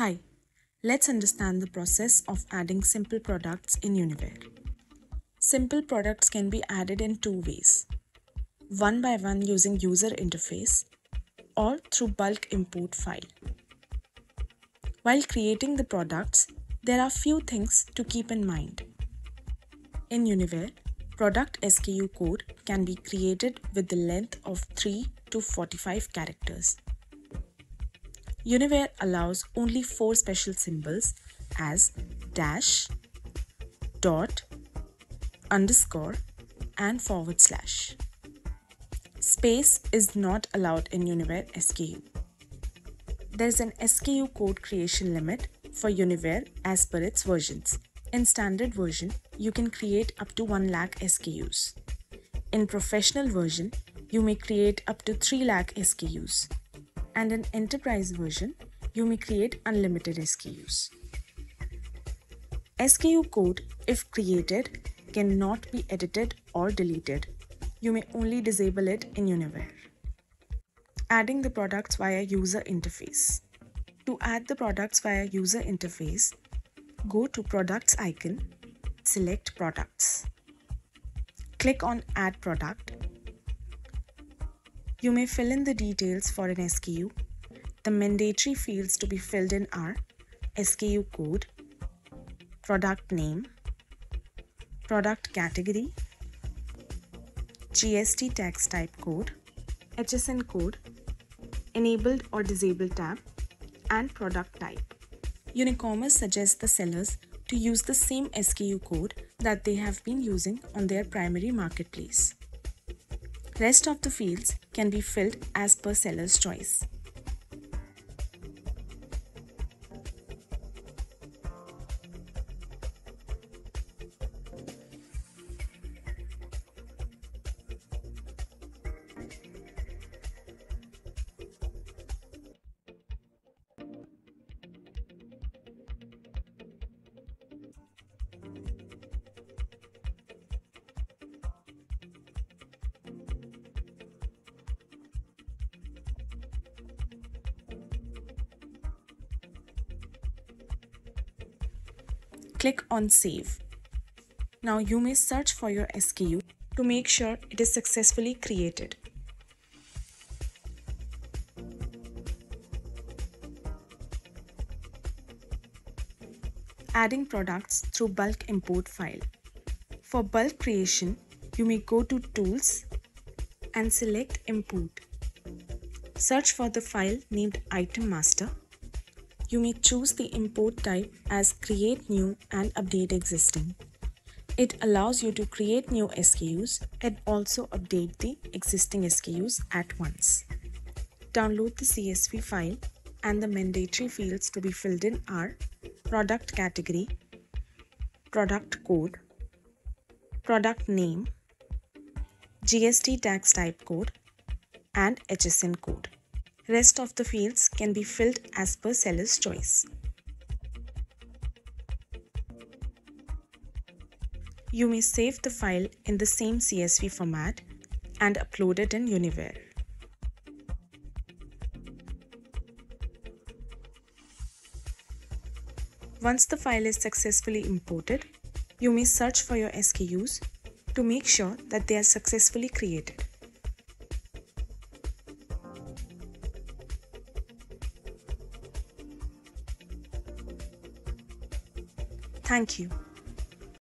Hi, let's understand the process of adding simple products in Uniware. Simple products can be added in two ways one by one using user interface or through bulk import file. While creating the products, there are few things to keep in mind. In Uniware, product SKU code can be created with the length of 3 to 45 characters. Uniware allows only four special symbols as dash, dot, underscore, and forward slash. Space is not allowed in Uniware SKU. There's an SKU code creation limit for Uniware as per its versions. In standard version, you can create up to 1 lakh SKUs. In professional version, you may create up to 3 lakh SKUs and an enterprise version, you may create unlimited SKUs. SKU code, if created, cannot be edited or deleted. You may only disable it in Uniware. Adding the products via user interface. To add the products via user interface, go to products icon, select products. Click on add product you may fill in the details for an SKU. The mandatory fields to be filled in are SKU code, product name, product category, GST tax type code, HSN code, enabled or disabled tab, and product type. Unicommerce suggests the sellers to use the same SKU code that they have been using on their primary marketplace. Rest of the fields can be filled as per seller's choice. Click on Save. Now you may search for your SKU to make sure it is successfully created. Adding products through bulk import file. For bulk creation, you may go to Tools and select Import. Search for the file named Item Master you may choose the import type as create new and update existing. It allows you to create new SKUs and also update the existing SKUs at once. Download the CSV file and the mandatory fields to be filled in are product category, product code, product name, GST tax type code, and HSN code. Rest of the fields can be filled as per seller's choice. You may save the file in the same CSV format and upload it in Uniware. Once the file is successfully imported, you may search for your SKUs to make sure that they are successfully created. Thank you.